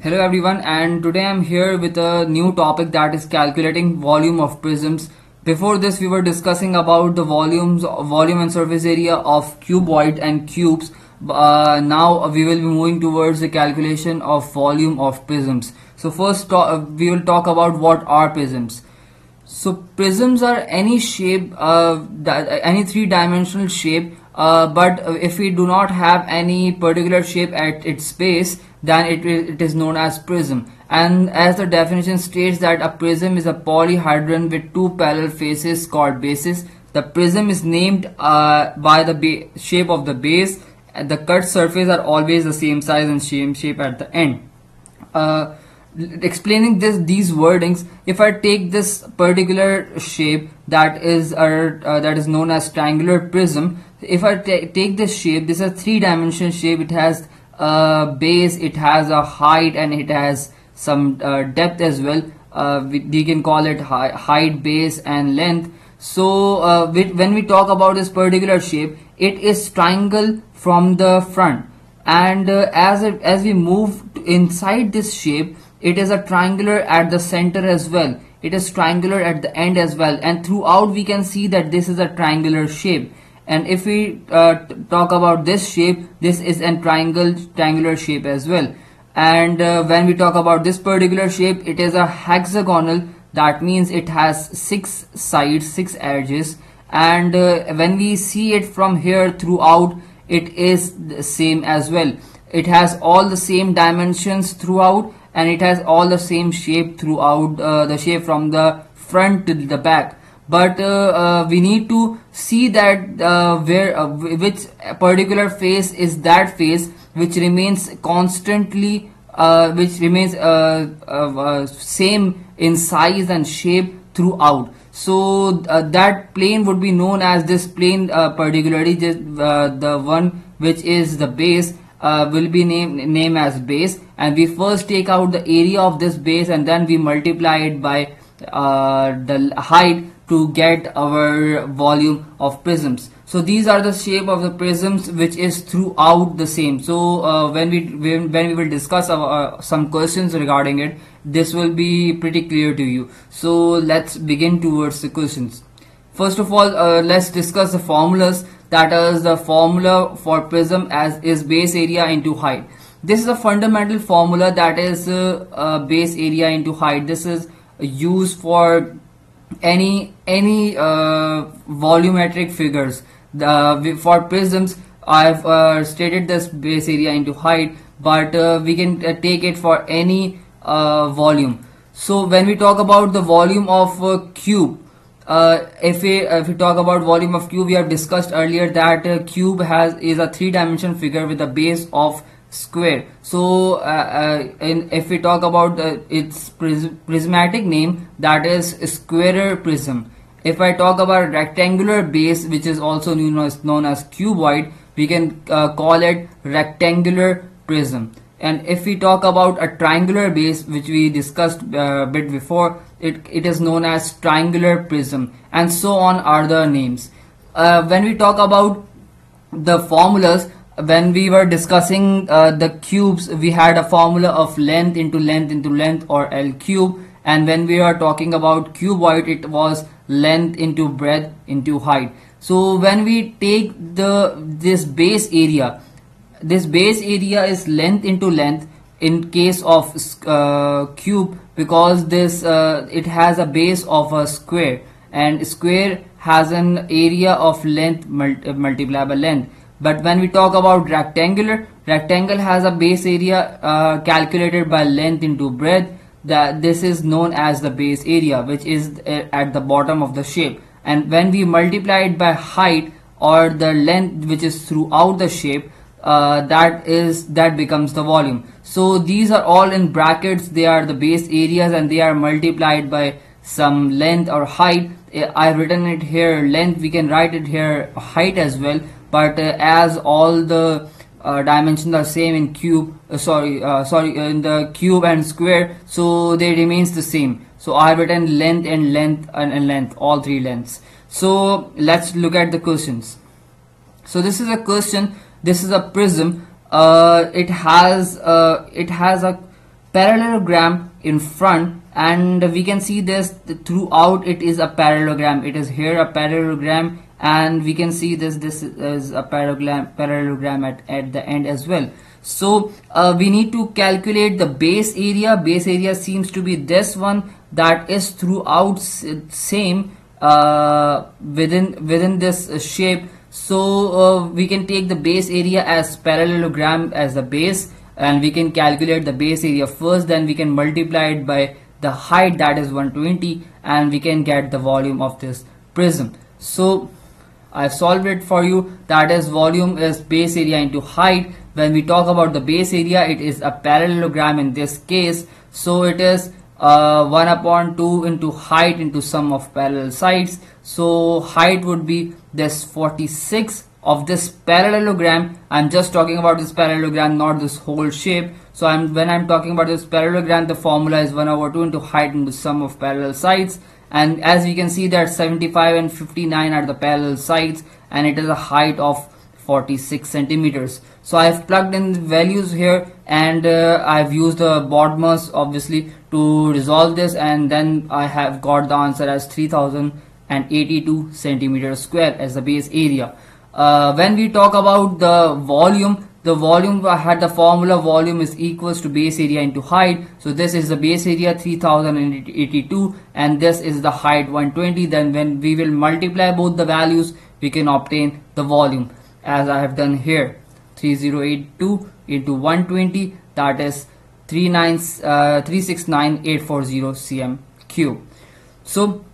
Hello everyone and today I'm here with a new topic that is calculating volume of prisms. Before this we were discussing about the volumes volume and surface area of cuboid and cubes. Uh, now we will be moving towards the calculation of volume of prisms. So first uh, we will talk about what are prisms. So prisms are any shape, uh, any three dimensional shape uh, but if we do not have any particular shape at its base then it, it is known as prism. And as the definition states that a prism is a polyhedron with two parallel faces called bases the prism is named uh, by the shape of the base. The cut surface are always the same size and same shape at the end. Uh, explaining this these wordings if i take this particular shape that is uh, that is known as triangular prism if i take this shape this is a three dimensional shape. It has uh, base it has a height and it has some uh, depth as well. Uh, we, we, can call it height base and length. So uh, we, when we talk about this particular shape it is triangle from the front. And uh, as it, as we move inside this shape it is a triangular at the center as well. It is triangular at the end as well. And throughout we can see that this is a triangular shape and if we uh, talk about this shape this is a triangle triangular shape as well. And uh, when we talk about this particular shape it is a hexagonal. That means it has six sides six edges. And uh, when we see it from here throughout it is the same as well. It has all the same dimensions throughout and it has all the same shape throughout uh, the shape from the front to the back but uh, uh, we need to see that uh, where which particular face is that face which remains constantly which remains same in size and shape throughout. So uh, that plane would be known as this plane uh, particularly just uh, the one which is the base will be named name as base. And we first take out the area of this base and then we multiply it by the height to get our volume of prisms. So these are the shape of the prisms which is throughout the same. So uh, when we when, when, we will discuss uh, some questions regarding it this will be pretty clear to you. So let's begin towards the questions. First of all uh, let's discuss the formulas. That is the formula for prism as is base area into height. This is a fundamental formula that is uh, uh, base area into height. This is used for any any uh, volumetric figures. The for prisms I've uh, stated this base area into height but uh, we can take it for any volume. So when we talk about the volume of a cube uh, if we if we talk about volume of cube we have discussed earlier that cube has is a three dimensional figure with a base of square. So uh, uh, in, if we talk about uh, its prismatic name that is squarer prism. If I talk about rectangular base which is also known as, known as cuboid we can uh, call it rectangular prism. And if we talk about a triangular base which we discussed a uh, bit before it, it is known as triangular prism. And so on are the names. Uh, when we talk about the formulas when we were discussing uh, the cubes we had a formula of length into length into length or L cube. And when we are talking about cuboid it was length into breadth into height. So when we take the this base area this base area is length into length in case of uh, cube because this uh, it has a base of a square. And square has an area of length multiplied by length but when we talk about rectangular rectangle has a base area uh, calculated by length into breadth. That this is known as the base area which is uh, at the bottom of the shape. And when we multiply it by height or the length which is throughout the shape uh, that is that becomes the volume. So these are all in brackets. They are the base areas and they are multiplied by some length or height. I've written it here length. We can write it here height as well but uh, as all the uh, dimensions are same in cube uh, sorry uh, sorry in the cube and square so they remains the same. So I have written length and length and, and length all three lengths. So let's look at the questions. So this is a question this is a prism. Uh, it has uh, it has a parallelogram in front and we can see this throughout it is a parallelogram. It is here a parallelogram and we can see this this is a parallelogram parallelogram at, at the end as well. So uh, we need to calculate the base area. Base area seems to be this one that is throughout same uh, within within this shape. So uh, we can take the base area as parallelogram as the base and we can calculate the base area first. Then we can multiply it by the height that is 120 and we can get the volume of this prism. So I've solved it for you. That is volume is base area into height. When we talk about the base area it is a parallelogram in this case. So it is uh, 1 upon 2 into height into sum of parallel sides. So height would be this 46 of this parallelogram. I'm just talking about this parallelogram not this whole shape. So I'm when I'm talking about this parallelogram the formula is 1 over 2 into height into sum of parallel sides and as we can see that 75 and 59 are the parallel sides and it is a height of 46 centimeters. So I've plugged in the values here and uh, I've used the BODMAS obviously to resolve this and then I have got the answer as 3082 centimeters square as the base area. Uh, when we talk about the volume the volume I had the formula volume is equals to base area into height. So this is the base area 3082 and this is the height 120 then when we will multiply both the values we can obtain the volume as I have done here. 3082 into 120 that is 369840 uh, cm cube so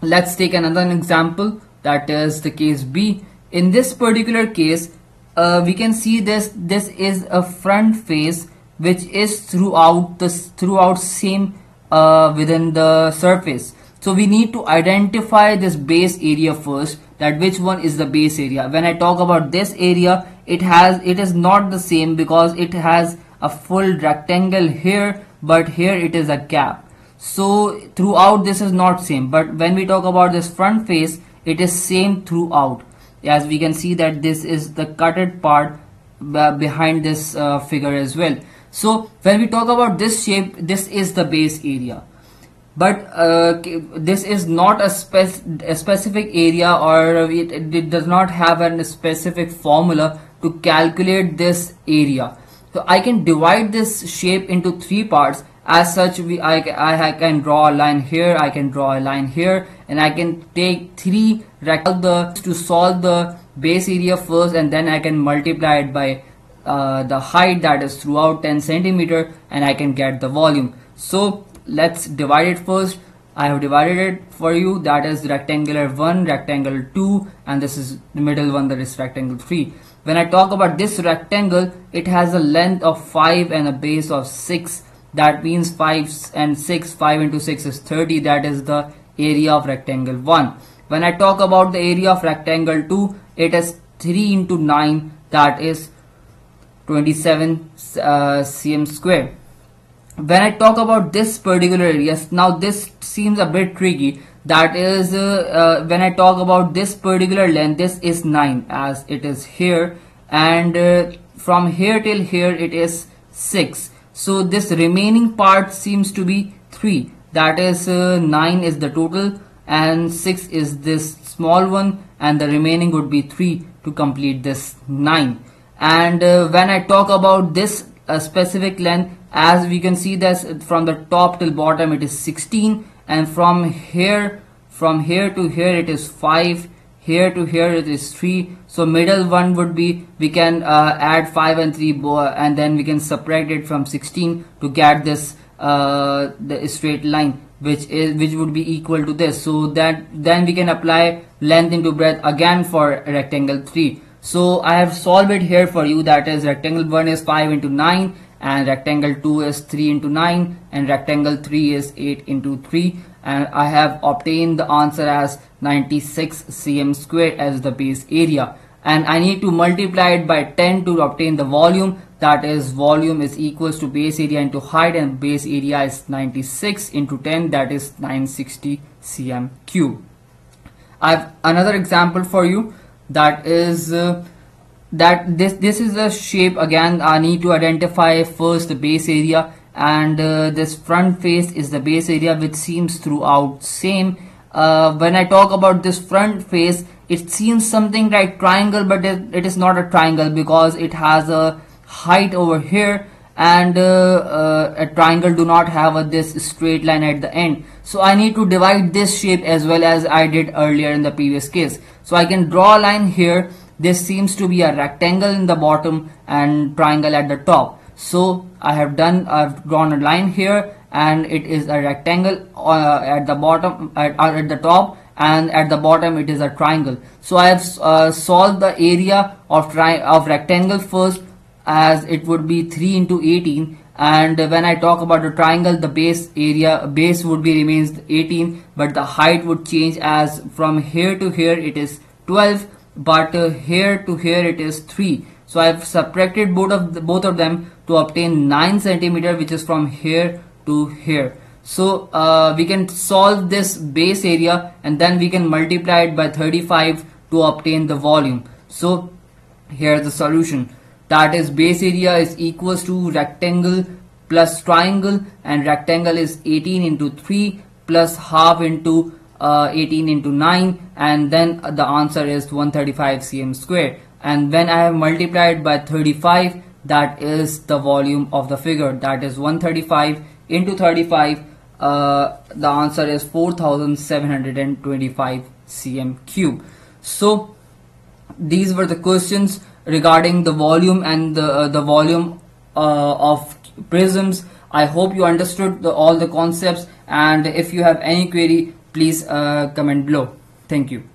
let's take another example that is the case B. In this particular case uh, we can see this this is a front face which is throughout the throughout same uh, within the surface. So we need to identify this base area first that which one is the base area. When I talk about this area it has it is not the same because it has a full rectangle here but here it is a gap. So throughout this is not same but when we talk about this front face it is same throughout as we can see that this is the cutted part behind this uh, figure as well. So when we talk about this shape this is the base area. But uh, this is not a, spec a, specific area or it, it does not have a specific formula to calculate this area. So I can divide this shape into three parts as such we I, I can draw a line here I can draw a line here and I can take three rectangles to solve the base area first and then I can multiply it by uh, the height that is throughout 10 centimeter and I can get the volume. So let's divide it first. I have divided it for you. That is rectangular 1 rectangle 2 and this is the middle one that is rectangle 3 when I talk about this rectangle it has a length of 5 and a base of 6 that means 5 and 6 5 into 6 is 30 that is the area of rectangle 1 when I talk about the area of rectangle 2 it is 3 into 9 that is 27 uh, cm square. When I talk about this particular area now this seems a bit tricky. That is uh, uh, when I talk about this particular length this is 9 as it is here. And uh, from here till here it is 6 so this remaining part seems to be 3 that is uh, 9 is the total and 6 is this small one and the remaining would be 3 to complete this 9 and uh, when I talk about this uh, specific length as we can see that from the top till bottom it is 16 and from here from here to here it is 5 here to here it is 3 so middle one would be we can uh, add 5 and 3 and then we can subtract it from 16 to get this uh, the straight line which is which would be equal to this. So that then we can apply length into breadth again for rectangle 3 so I have solved it here for you. That is rectangle 1 is 5 into 9 and rectangle 2 is 3 into 9 and rectangle 3 is 8 into 3 and I have obtained the answer as 96 cm square as the base area. And I need to multiply it by 10 to obtain the volume. That is volume is equals to base area into height and base area is 96 into 10 that is 960 cm cube. I have another example for you. That is uh, that this this is a shape. Again I need to identify first the base area and uh, this front face is the base area which seems throughout same. Uh, when I talk about this front face it seems something like triangle but it, it is not a triangle because it has a height over here and uh, uh, a triangle do not have this straight line at the end. So I need to divide this shape as well as I did earlier in the previous case. So I can draw a line here. This seems to be a rectangle in the bottom and triangle at the top so I have done I've drawn a line here and it is a rectangle uh, at the bottom at, uh, at the top and at the bottom it is a triangle. So I have uh, solved the area of tri of rectangle first as it would be 3 into 18 and when I talk about the triangle the base area base would be remains 18 but the height would change as from here to here it is 12 but uh, here to here it is 3 so I've subtracted both of the, both of them to obtain 9 centimeter which is from here to here. So uh, we can solve this base area and then we can multiply it by 35 to obtain the volume. So here's the solution. That is base area is equals to rectangle plus triangle and rectangle is 18 into 3 plus half into uh, 18 into 9 and then the answer is 135 cm square. And when I have multiplied by 35 that is the volume of the figure. That is 135 into 35 uh, the answer is 4725 cm cube. So these were the questions regarding the volume and the, uh, the volume uh, of prisms. I hope you understood the, all the concepts. And if you have any query please uh, comment below. Thank you